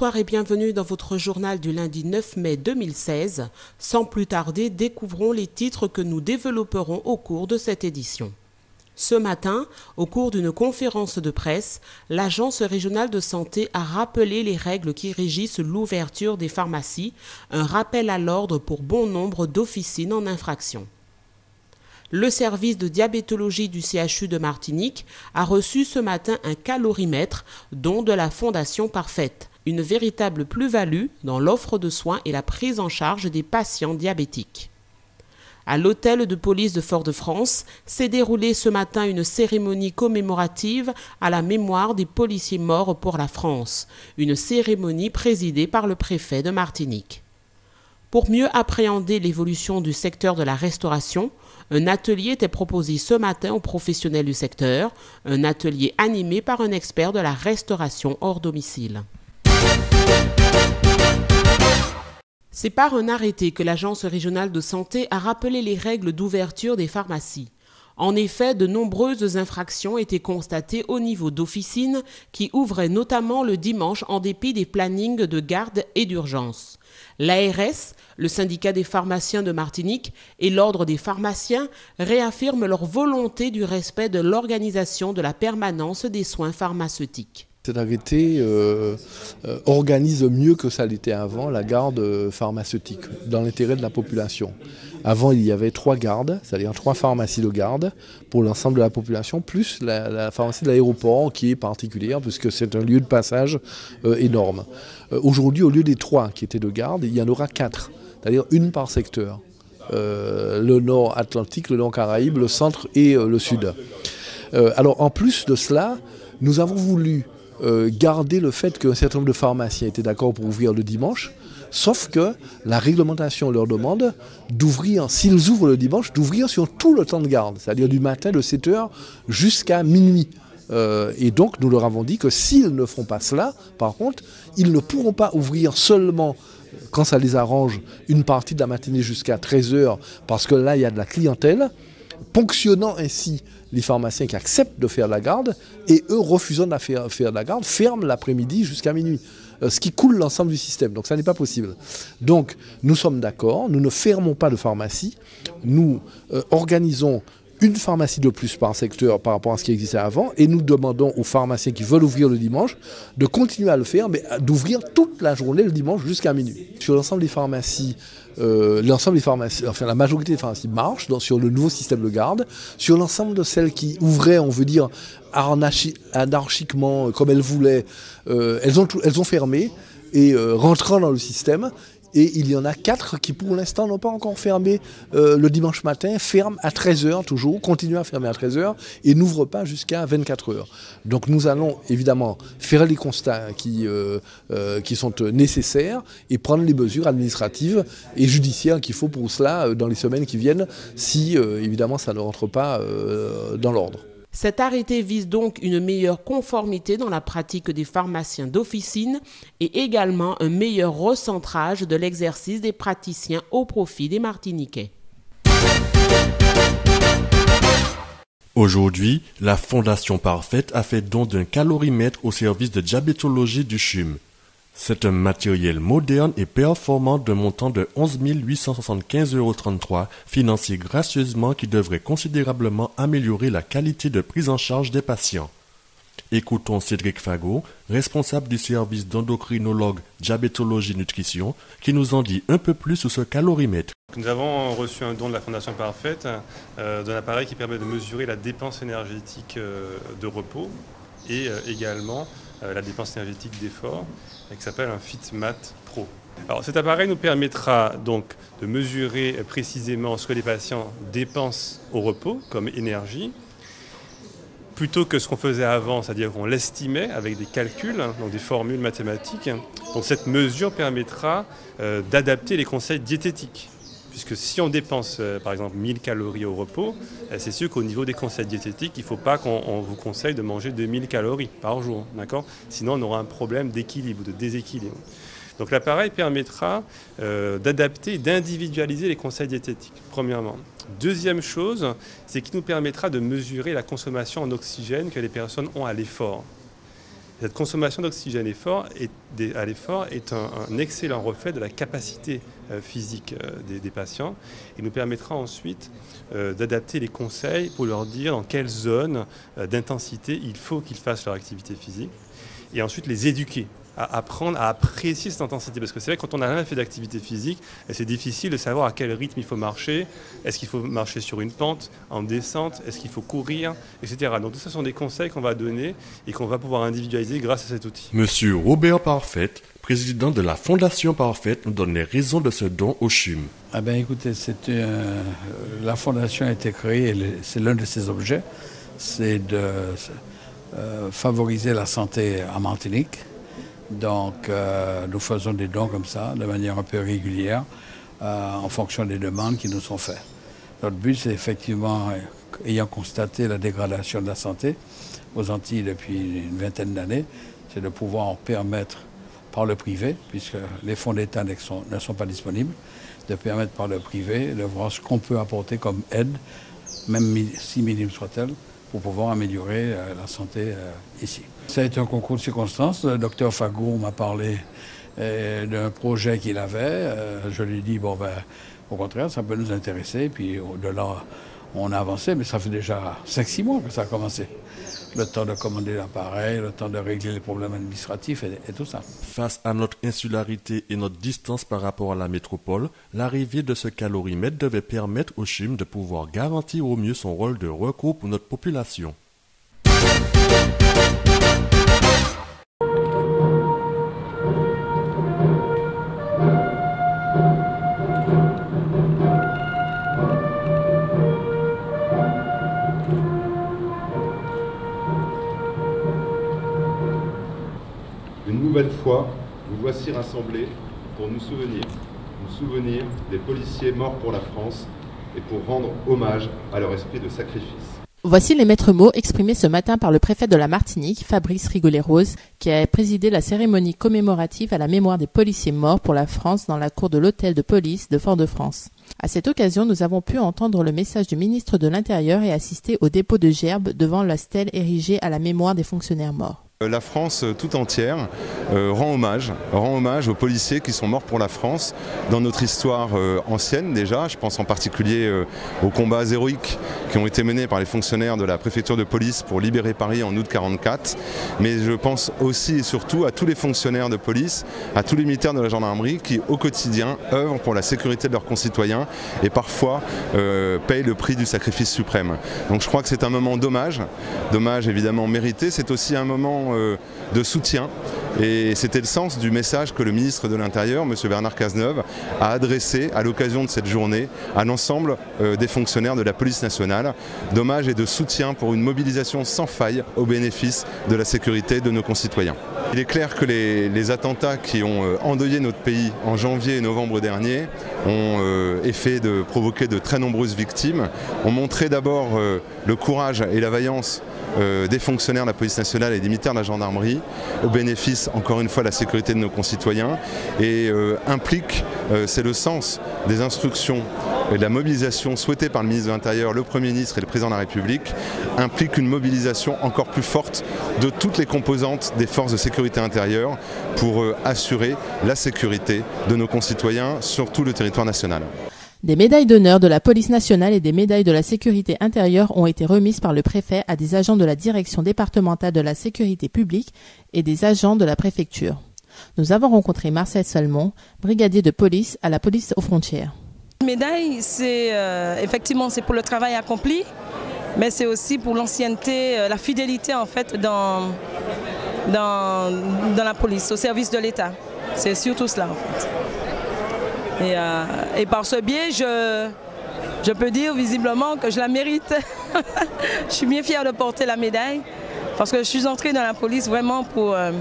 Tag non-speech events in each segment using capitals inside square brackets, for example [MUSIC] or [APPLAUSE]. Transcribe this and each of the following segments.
Bonsoir et bienvenue dans votre journal du lundi 9 mai 2016. Sans plus tarder, découvrons les titres que nous développerons au cours de cette édition. Ce matin, au cours d'une conférence de presse, l'Agence régionale de santé a rappelé les règles qui régissent l'ouverture des pharmacies, un rappel à l'ordre pour bon nombre d'officines en infraction. Le service de diabétologie du CHU de Martinique a reçu ce matin un calorimètre, don de la Fondation Parfaite, une véritable plus-value dans l'offre de soins et la prise en charge des patients diabétiques. À l'hôtel de police de Fort-de-France s'est déroulée ce matin une cérémonie commémorative à la mémoire des policiers morts pour la France, une cérémonie présidée par le préfet de Martinique. Pour mieux appréhender l'évolution du secteur de la restauration, un atelier était proposé ce matin aux professionnels du secteur, un atelier animé par un expert de la restauration hors domicile. C'est par un arrêté que l'Agence régionale de santé a rappelé les règles d'ouverture des pharmacies. En effet, de nombreuses infractions étaient constatées au niveau d'officines qui ouvraient notamment le dimanche en dépit des plannings de garde et d'urgence. L'ARS, le syndicat des pharmaciens de Martinique et l'ordre des pharmaciens réaffirment leur volonté du respect de l'organisation de la permanence des soins pharmaceutiques. Cet arrêté euh, euh, organise mieux que ça l'était avant la garde pharmaceutique, dans l'intérêt de la population. Avant, il y avait trois gardes, c'est-à-dire trois pharmacies de garde pour l'ensemble de la population, plus la, pharmacie de l'aéroport qui est particulière, puisque c'est un lieu de passage euh, énorme. Aujourd'hui, au lieu des trois qui étaient de garde, il y en aura quatre, c'est-à-dire une par secteur. le nord Atlantique, le nord Caraïbe, le centre et le sud. alors en plus de cela, nous avons voulu euh, garder le fait qu'un certain nombre de pharmaciens étaient d'accord pour ouvrir le dimanche, sauf que la réglementation leur demande d'ouvrir, s'ils ouvrent le dimanche, d'ouvrir sur tout le temps de garde, c'est-à-dire du matin de 7h jusqu'à minuit. Euh, et donc nous leur avons dit que s'ils ne font pas cela, par contre, ils ne pourront pas ouvrir seulement quand ça les arrange une partie de la matinée jusqu'à 13h, parce que là il y a de la clientèle, ponctionnant ainsi les pharmaciens qui acceptent de faire la garde et eux refusant de faire, la garde ferment l'après-midi jusqu'à minuit. Euh, ce qui coule l'ensemble du système. Donc ça n'est pas possible. Donc nous sommes d'accord, nous ne fermons pas de pharmacie, nous euh, organisons une pharmacie de plus par secteur par rapport à ce qui existait avant et nous demandons aux pharmaciens qui veulent ouvrir le dimanche de continuer à le faire, mais d'ouvrir toute la journée le dimanche jusqu'à minuit. Sur l'ensemble des pharmacies euh, l'ensemble des pharmacies, enfin la majorité des pharmacies marchent sur le nouveau système de garde. Sur l'ensemble de celles qui ouvraient, on veut dire, anarchiquement, comme elles voulaient, euh, elles, ont, elles ont fermé et euh, rentrant dans le système, et il y en a quatre qui pour l'instant n'ont pas encore fermé euh, le dimanche matin, ferment à 13h toujours, continuent à fermer à 13h et n'ouvrent pas jusqu'à 24h. Donc nous allons évidemment faire les constats qui, euh, euh, qui sont nécessaires et prendre les mesures administratives et judiciaires qu'il faut pour cela dans les semaines qui viennent si évidemment ça ne rentre pas dans l'ordre. Cet arrêté vise donc une meilleure conformité dans la pratique des pharmaciens d'officine et également un meilleur recentrage de l'exercice des praticiens au profit des Martiniquais. Aujourd'hui, la Fondation Parfaite a fait don d'un calorimètre au service de diabétologie du CHUM. C'est un matériel moderne et performant d'un montant de 11 875,33 euros, financé gracieusement qui devrait considérablement améliorer la qualité de prise en charge des patients. Écoutons Cédric Fagot, responsable du service d'endocrinologue diabétologie nutrition, qui nous en dit un peu plus sur ce calorimètre. Nous avons reçu un don de la Fondation Parfaite euh, d'un appareil qui permet de mesurer la dépense énergétique euh, de repos et euh, également la dépense énergétique d'effort, qui s'appelle un FitMat Pro. Alors cet appareil nous permettra donc de mesurer précisément ce que les patients dépensent au repos comme énergie, plutôt que ce qu'on faisait avant, c'est-à-dire qu'on l'estimait avec des calculs, hein, donc des formules mathématiques. Donc cette mesure permettra euh, d'adapter les conseils diététiques. Puisque si on dépense euh, par exemple 1000 calories au repos, euh, c'est sûr qu'au niveau des conseils diététiques, il ne faut pas qu'on vous conseille de manger 2000 calories par jour. Sinon, on aura un problème d'équilibre, de déséquilibre. Donc l'appareil permettra euh, d'adapter, d'individualiser les conseils diététiques, premièrement. Deuxième chose, c'est qu'il nous permettra de mesurer la consommation en oxygène que les personnes ont à l'effort. Cette consommation d'oxygène à l'effort est un, excellent reflet de la capacité euh, physique euh, des, patients et nous permettra ensuite euh, d'adapter les conseils pour leur dire dans quelle zone d'intensité il faut qu'ils fassent leur activité physique et ensuite les éduquer à apprendre à apprécier cette intensité. Parce que c'est vrai, quand on n'a rien fait d'activité physique, c'est difficile de savoir à quel rythme il faut marcher. Est-ce qu'il faut marcher sur une pente, en descente? Est-ce qu'il faut courir? Etc. Donc tout ça sont des conseils qu'on va donner et qu'on va pouvoir individualiser grâce à cet outil. Monsieur Robert Parfait, président de la Fondation Parfait, nous donne les raisons de ce don au CHUM. Ah ben écoutez, euh, la Fondation a été créée, c'est l'un de ses objets, c'est de euh, favoriser la santé en Martinique donc, euh, nous faisons des dons comme ça, de manière un peu régulière, euh, en fonction des demandes qui nous sont faites. Notre but, c'est effectivement, ayant constaté la dégradation de la santé aux Antilles depuis une vingtaine d'années, c'est de pouvoir permettre par le privé, puisque les fonds d'État ne sont, pas disponibles, de permettre par le privé de voir ce qu'on peut apporter comme aide, même si minime soit-elle, pour pouvoir améliorer euh, la santé ici. Ça a été un concours de circonstances. Le docteur Fagou m'a parlé euh, d'un projet qu'il avait. Euh, je lui ai dit, bon, ben, au contraire, ça peut nous intéresser. Puis de là, on a avancé, mais ça fait déjà 5-6 mois que ça a commencé. Le temps de commander l'appareil, le temps de régler les problèmes administratifs et, tout ça. Face à notre insularité et notre distance par rapport à la métropole, l'arrivée de ce calorimètre devait permettre au CHUM de pouvoir garantir au mieux son rôle de recours pour notre population. Rassemblés pour nous souvenir, nous souvenir des policiers morts pour la France et pour rendre hommage à leur esprit de sacrifice. Voici les maîtres mots exprimés ce matin par le préfet de la Martinique, Fabrice Rigolet-Rose, qui a présidé la cérémonie commémorative à la mémoire des policiers morts pour la France dans la cour de l'hôtel de police de Fort-de-France. À cette occasion, nous avons pu entendre le message du ministre de l'Intérieur et assister au dépôt de gerbes devant la stèle érigée à la mémoire des fonctionnaires morts. Euh, la France euh, tout entière euh, rend hommage, rend hommage aux policiers qui sont morts pour la France dans notre histoire ancienne déjà. Je pense en particulier aux combats héroïques qui ont été menés par les fonctionnaires de la préfecture de police pour libérer Paris en août 44. Mais je pense aussi et surtout à tous les fonctionnaires de police, à tous les militaires de la gendarmerie qui au quotidien œuvrent pour la sécurité de leurs concitoyens et parfois payent le prix du sacrifice suprême. Donc je crois que c'est un moment d'hommage, d'hommage évidemment mérité. C'est aussi un moment euh, de soutien. Et c'était le sens du message que le ministre de l'Intérieur, M. Bernard Cazeneuve, a adressé à l'occasion de cette journée à l'ensemble euh, des fonctionnaires de la police nationale, d'hommage et de soutien pour une mobilisation sans faille au bénéfice de la sécurité de nos concitoyens. Il est clair que les, attentats qui ont euh, endeuillé notre pays en janvier et novembre dernier ont effet de provoquer de très nombreuses victimes, ont montré d'abord le courage et la vaillance euh, des fonctionnaires de la police nationale et des militaires de la gendarmerie au bénéfice encore une fois de la sécurité de nos concitoyens et euh, implique, euh, c'est le sens des instructions et de la mobilisation souhaitée par le ministre de l'Intérieur, le Premier ministre et le Président de la République, implique une mobilisation encore plus forte de toutes les composantes des forces de sécurité intérieure pour assurer la sécurité de nos concitoyens sur tout le territoire national. Des médailles d'honneur de la police nationale et des médailles de la sécurité intérieure ont été remises par le préfet à des agents de la direction départementale de la sécurité publique et des agents de la préfecture. Nous avons rencontré Marcel Salmon, brigadier de police à la police aux frontières. médaille, c'est euh, effectivement c'est pour le travail accompli, mais c'est aussi pour l'ancienneté, euh, la fidélité en fait dans, dans, dans la police, au service de l'État. C'est surtout cela en fait. Euh, et, par ce biais, je, je peux dire visiblement que je la mérite. [LAUGHS] je suis bien fière de porter la médaille parce que je suis entrée dans la police vraiment pour, euh,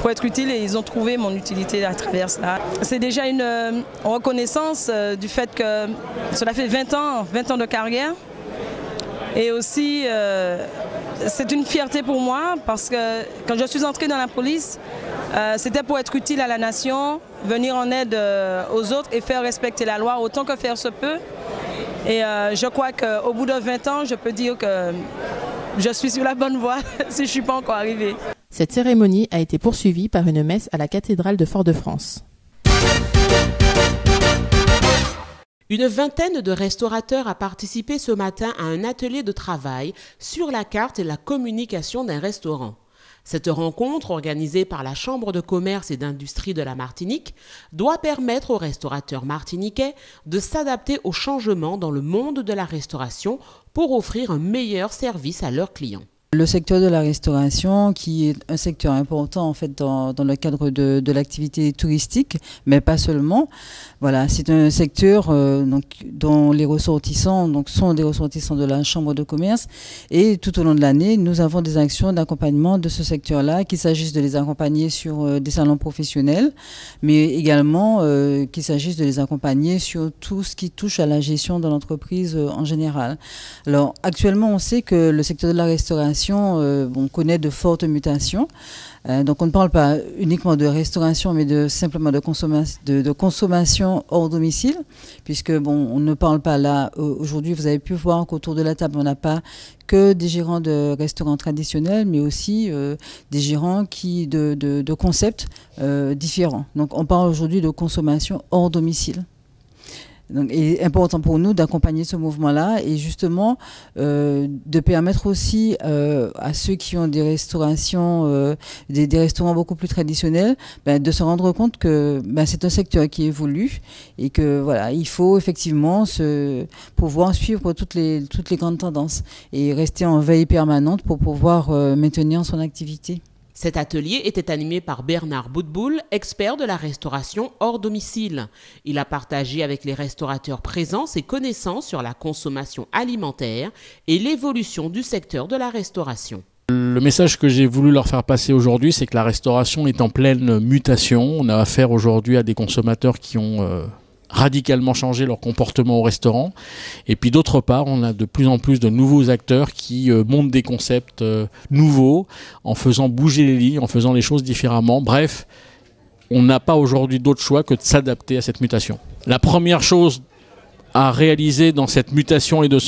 pour être utile et ils ont trouvé mon utilité à travers cela. C'est déjà une euh, reconnaissance du fait que cela fait 20 ans, 20 ans de carrière. Et aussi, c'est une fierté pour moi parce que quand je suis entrée dans la police, euh, c'était pour être utile à la nation, venir en aide euh, aux autres et faire respecter la loi autant que faire se peut. Et euh, je crois qu'au bout de 20 ans, je peux dire que je suis sur la bonne voie [LAUGHS] si je ne suis pas encore arrivée. Cette cérémonie a été poursuivie par une messe à la cathédrale de Fort-de-France. Une vingtaine de restaurateurs a participé ce matin à un atelier de travail sur la carte et la communication d'un restaurant. Cette rencontre, organisée par la Chambre de commerce et d'industrie de la Martinique, doit permettre aux restaurateurs martiniquais de s'adapter aux changements dans le monde de la restauration pour offrir un meilleur service à leurs clients. Le secteur de la restauration, qui est un secteur important en fait dans, le cadre de, l'activité touristique, mais pas seulement. Voilà, c'est un secteur euh, donc, dont les ressortissants donc, sont des ressortissants de la Chambre de commerce. Et tout au long de l'année, nous avons des actions d'accompagnement de ce secteur-là, qu'il s'agisse de les accompagner sur euh, des salons professionnels, mais également euh, qu'il s'agisse de les accompagner sur tout ce qui touche à la gestion de l'entreprise en général. Alors actuellement, on sait que le secteur de la restauration euh, on connaît de fortes mutations. Euh, donc on ne parle pas uniquement de restauration, mais de simplement de, consommation, hors domicile, puisque on ne parle pas là. Aujourd'hui, vous avez pu voir qu'autour de la table, on n'a pas que des gérants de restaurants traditionnels, mais aussi euh, des gérants de concepts différents. Donc on parle aujourd'hui de consommation hors domicile. Donc, il est important pour nous d'accompagner ce mouvement-là et justement euh, de permettre aussi euh, à ceux qui ont des restaurations, euh, des, des, restaurants beaucoup plus traditionnels, ben, de se rendre compte que ben, c'est un secteur qui évolue et que voilà, il faut effectivement se, pouvoir suivre toutes les, toutes les grandes tendances et rester en veille permanente pour pouvoir euh, maintenir son activité. Cet atelier était animé par Bernard Boutboul, expert de la restauration hors domicile. Il a partagé avec les restaurateurs présents ses connaissances sur la consommation alimentaire et l'évolution du secteur de la restauration. Le message que j'ai voulu leur faire passer aujourd'hui, c'est que la restauration est en pleine mutation. On a affaire aujourd'hui à des consommateurs qui ont euh, radicalement changé leur comportement au restaurant. Et puis d'autre part, on a de plus en plus de nouveaux acteurs qui euh, montent des concepts euh, nouveaux en faisant bouger les lignes, en faisant les choses différemment. Bref, on n'a pas aujourd'hui d'autre choix que de s'adapter à cette mutation. La première chose à réaliser dans cette mutation et dans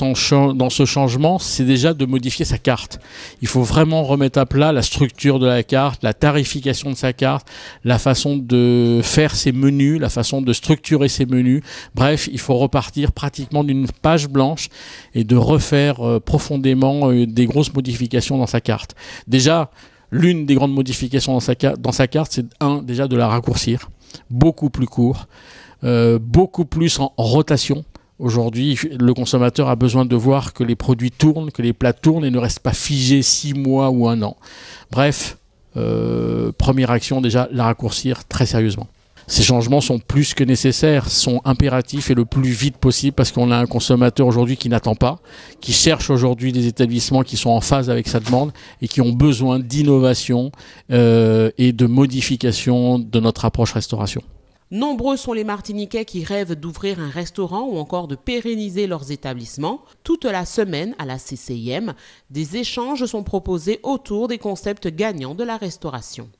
ce changement, c'est déjà de modifier sa carte. Il faut vraiment remettre à plat la structure de la carte, la tarification de sa carte, la façon de faire ses menus, la façon de structurer ses menus. Bref, il faut repartir pratiquement d'une page blanche et de refaire euh, profondément euh, des grosses modifications dans sa carte. Déjà, l'une des grandes modifications dans sa, dans sa carte, c'est un déjà de la raccourcir, beaucoup plus court. Euh, beaucoup plus en rotation Aujourd'hui, le consommateur a besoin de voir que les produits tournent, que les plats tournent et ne restent pas figés six mois ou un an. Bref, euh, première action déjà, la raccourcir très sérieusement. Ces changements sont plus que nécessaires, sont impératifs et le plus vite possible parce qu'on a un consommateur aujourd'hui qui n'attend pas, qui cherche aujourd'hui des établissements qui sont en phase avec sa demande et qui ont besoin d'innovation euh, et de modification de notre approche restauration. Nombreux sont les Martiniquais qui rêvent d'ouvrir un restaurant ou encore de pérenniser leurs établissements. Toute la semaine à la CCIM, des échanges sont proposés autour des concepts gagnants de la restauration.